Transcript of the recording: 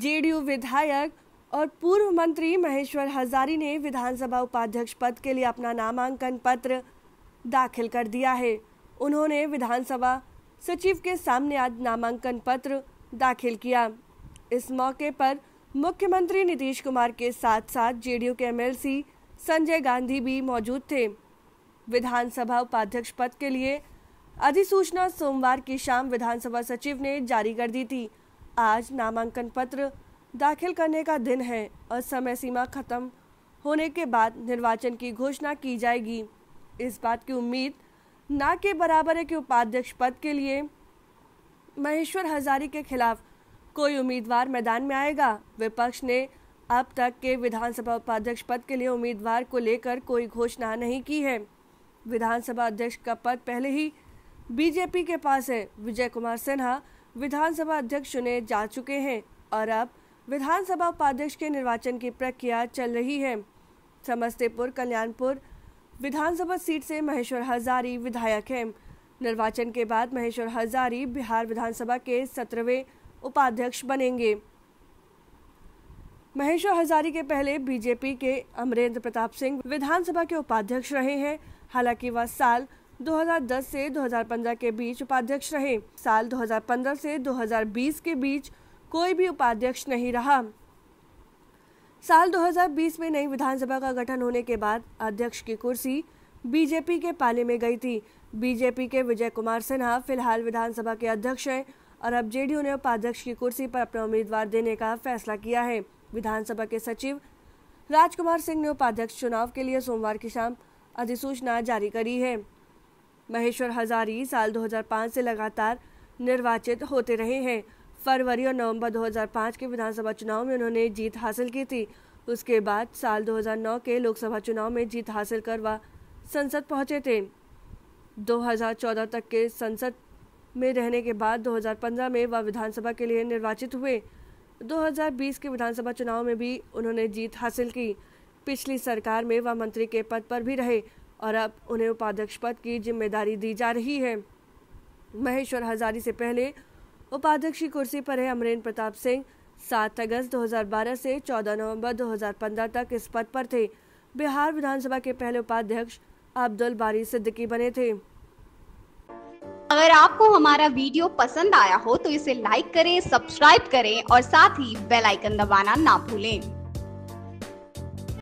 JDU विधायक और पूर्व मंत्री महेश्वर हजारी ने विधानसभा उपाध्यक्ष पद के लिए अपना नामांकन पत्र दाखिल कर दिया है। उन्होंने विधानसभा सचिव के सामने आज नामांकन पत्र दाखिल किया। इस मौके पर मुख्यमंत्री नीतीश कुमार के साथ साथ जेडीयू के एमएलसी संजय गांधी भी मौजूद थे। विधानसभा उपाध्यक्ष पद के लिए अधिसूचना सोमवार की शाम विधानसभा सचिव ने जारी कर दी थी। आज नामांकन पत्र दाखिल करने का दिन है और समय सीमा खत्म होने के बाद निर्वाचन की घोषणा की जाएगी। इस बात की उम्मीद न के बराबर है कि उपाध्यक्ष पद के लिए महेश्वर हजारी के खिलाफ कोई उम्मीदवार मैदान में आएगा। विपक्ष ने अब तक के विधानसभा उपाध्यक्ष पद के लिए उम्मीदवार को लेकर कोई घोषणा नहीं की है। विधानसभा अध्यक्ष का पद पहले ही बीजेपी के पास है। विजय कुमार सिन्हा विधानसभा अध्यक्ष चुने जा चुके हैं और अब विधानसभा उपाध्यक्ष के निर्वाचन की प्रक्रिया चल रही है। समस्तीपुर, कल्याणपुर विधानसभा सीट से महेश्वर हजारी विधायक हैं। निर्वाचन के बाद महेश्वर हजारी बिहार विधानसभा के सत्रहवें उपाध्यक्ष बनेंगे। महेश्वर हजारी के पहले बीजेपी के अमरेंद्र प्रताप सिंह विधानसभा के उपाध्यक्ष रहे हैं। हालाँकि वह साल 2010 से 2015 के बीच उपाध्यक्ष रहे। साल 2015 से 2020 के बीच कोई भी उपाध्यक्ष नहीं रहा। साल 2020 में नई विधानसभा का गठन होने के बाद अध्यक्ष की कुर्सी बीजेपी के पाले में गई थी। बीजेपी के विजय कुमार सिन्हा फ़िलहाल विधानसभा के अध्यक्ष हैं और अब जेडीयू ने उपाध्यक्ष की कुर्सी पर अपना उम्मीदवार देने का फैसला किया है। विधानसभा के सचिव राजकुमार सिंह ने उपाध्यक्ष चुनाव के लिए सोमवार की शाम अधिसूचना जारी करी है। महेश्वर हजारी साल 2005 से लगातार निर्वाचित होते रहे हैं। फरवरी और नवंबर 2005 के विधानसभा चुनाव में उन्होंने जीत हासिल की थी। उसके बाद साल 2009 के लोकसभा चुनाव में जीत हासिल कर वह संसद पहुँचे थे। 2014 तक के संसद में रहने के बाद 2015 में वह विधानसभा के लिए निर्वाचित हुए। 2020 के विधानसभा चुनाव में भी उन्होंने जीत हासिल की। पिछली सरकार में वह मंत्री के पद पर भी रहे। और अब उन्हें उपाध्यक्ष पद की ज़िम्मेदारी दी जा रही है। महेश्वर हजारी से पहले उपाध्यक्ष की कुर्सी पर है अमरेंद्र प्रताप सिंह। सात अगस्त 2012 से 14 नवंबर 2015 तक इस पद पर थे। बिहार विधानसभा के पहले उपाध्यक्ष अब्दुल बारी सिद्दीकी बने थे। अगर आपको हमारा वीडियो पसंद आया हो तो इसे लाइक करें, सब्सक्राइब करें और साथ ही बेल आइकन दबाना ना भूलें।